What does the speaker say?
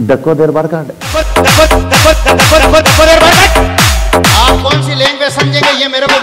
डको देर बार काट आप कौन सी लैंग्वेज समझेंगे ये मेरे को